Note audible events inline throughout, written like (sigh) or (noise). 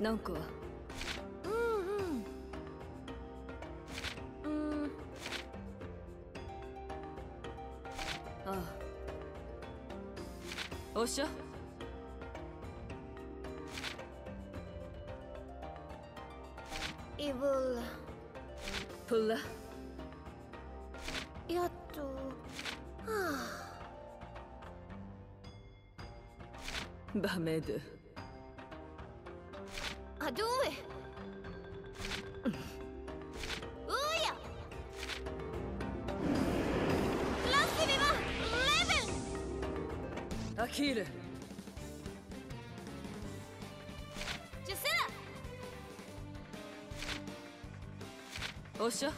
なんか。うんうん。うん。ああ。おっしゃ。イブルプラ。やっと。はバメドあキールジュセおっしゃ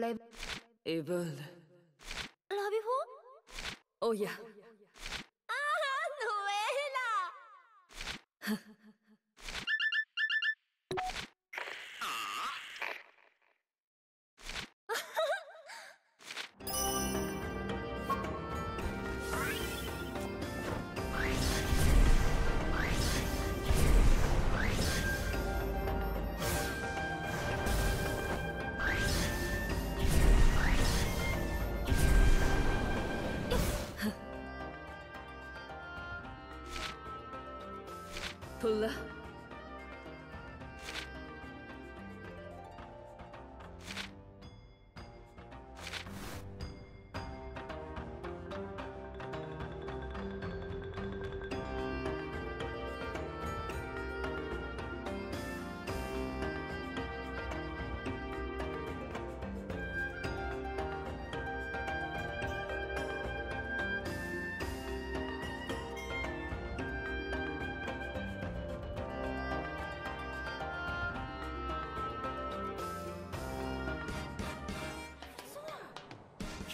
Level Evil. Love you? Oh, yeah. Ah, (laughs) novela! (laughs) Pull up.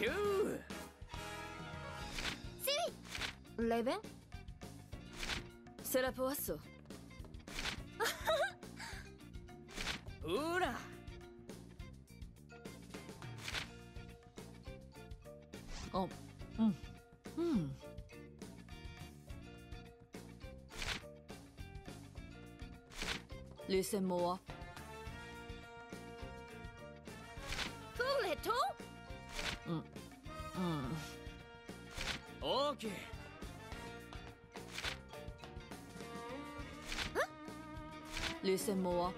9 Sì! Leben? Se posso! (laughs) Ura! Oh, mm. hmm. hmm. Listen more. ルーセンモ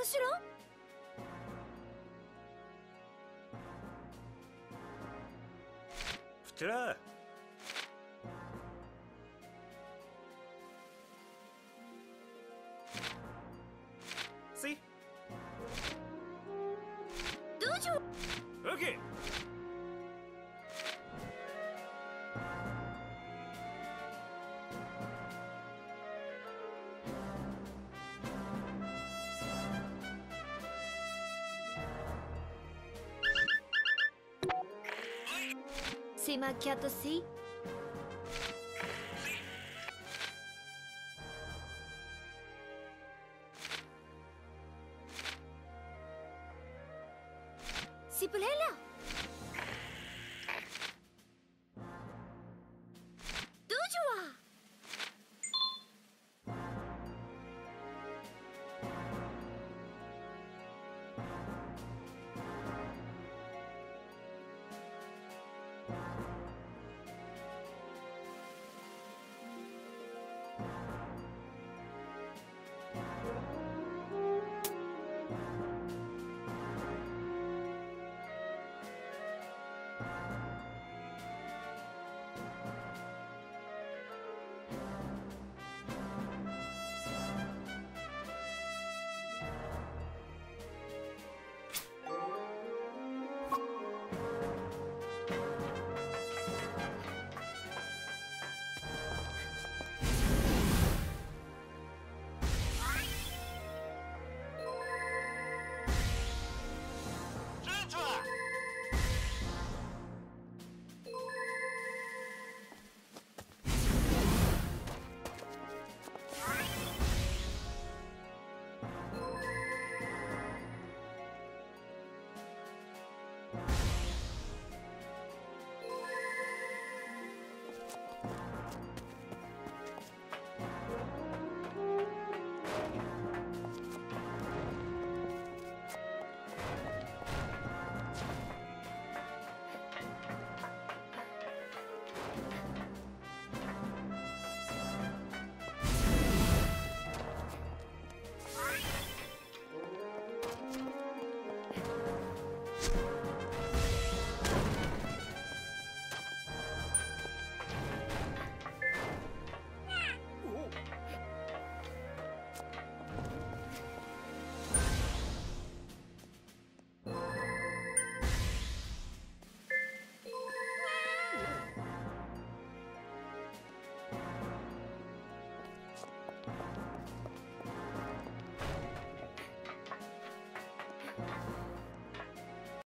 面白？い Putra. See? どうしよ.う？シマキャットシーシプレラ